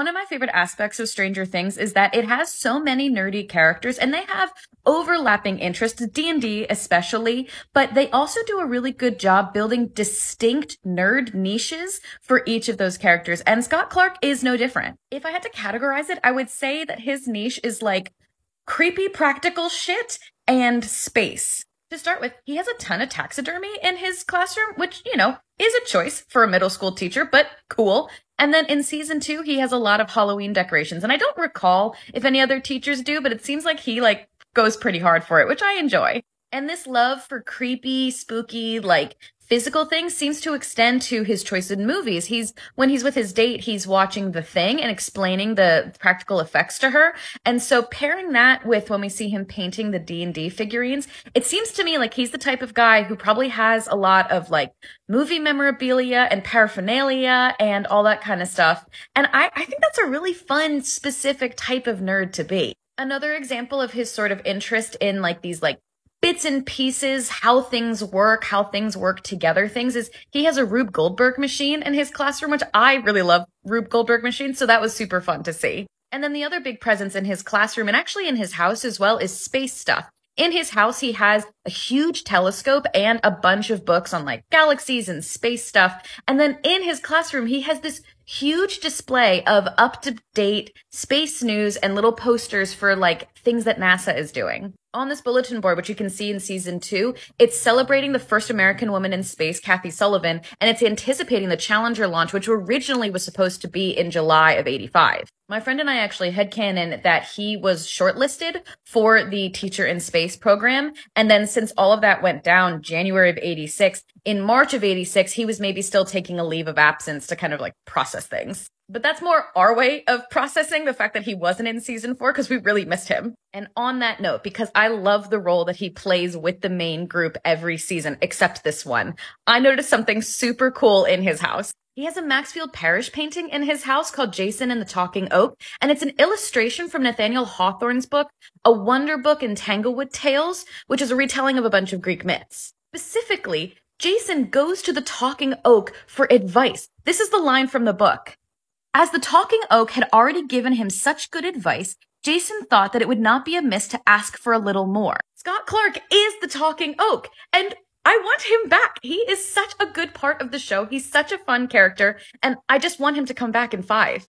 One of my favorite aspects of Stranger Things is that it has so many nerdy characters and they have overlapping interests, D&D especially, but they also do a really good job building distinct nerd niches for each of those characters. And Scott Clarke is no different. If I had to categorize it, I would say that his niche is like creepy practical shit and space. To start with, he has a ton of taxidermy in his classroom, which, you know, is a choice for a middle school teacher, but cool. And then in season two, he has a lot of Halloween decorations. And I don't recall if any other teachers do, but it seems like he like goes pretty hard for it, which I enjoy. And this love for creepy, spooky, like physical things seems to extend to his choice in movies. He's, when he's with his date, he's watching The Thing and explaining the practical effects to her. And so pairing that with when we see him painting the D&D figurines, it seems to me like he's the type of guy who probably has a lot of like movie memorabilia and paraphernalia and all that kind of stuff. And I, I think that's a really fun, specific type of nerd to be. Another example of his sort of interest in like these like bits and pieces, how things work, how things work together things is he has a Rube Goldberg machine in his classroom, which I really love Rube Goldberg machines. So that was super fun to see. And then the other big presence in his classroom and actually in his house as well is space stuff. In his house, he has a huge telescope and a bunch of books on like galaxies and space stuff. And then in his classroom, he has this huge display of up to date space news and little posters for like things that NASA is doing. On this bulletin board, which you can see in season two, it's celebrating the first American woman in space, Kathy Sullivan, and it's anticipating the Challenger launch, which originally was supposed to be in July of 85. My friend and I actually had canon that he was shortlisted for the Teacher in Space program. And then since all of that went down January of 86, in March of 86, he was maybe still taking a leave of absence to kind of like process things. But that's more our way of processing the fact that he wasn't in season four because we really missed him. And on that note, because I love the role that he plays with the main group every season, except this one, I noticed something super cool in his house. He has a Maxfield Parrish painting in his house called Jason and the Talking Oak, and it's an illustration from Nathaniel Hawthorne's book, A Wonder Book in Tanglewood Tales, which is a retelling of a bunch of Greek myths. Specifically, Jason goes to the Talking Oak for advice. This is the line from the book. As the talking oak had already given him such good advice, Jason thought that it would not be amiss to ask for a little more. Scott Clarke is the talking oak, and I want him back. He is such a good part of the show. He's such a fun character, and I just want him to come back in five.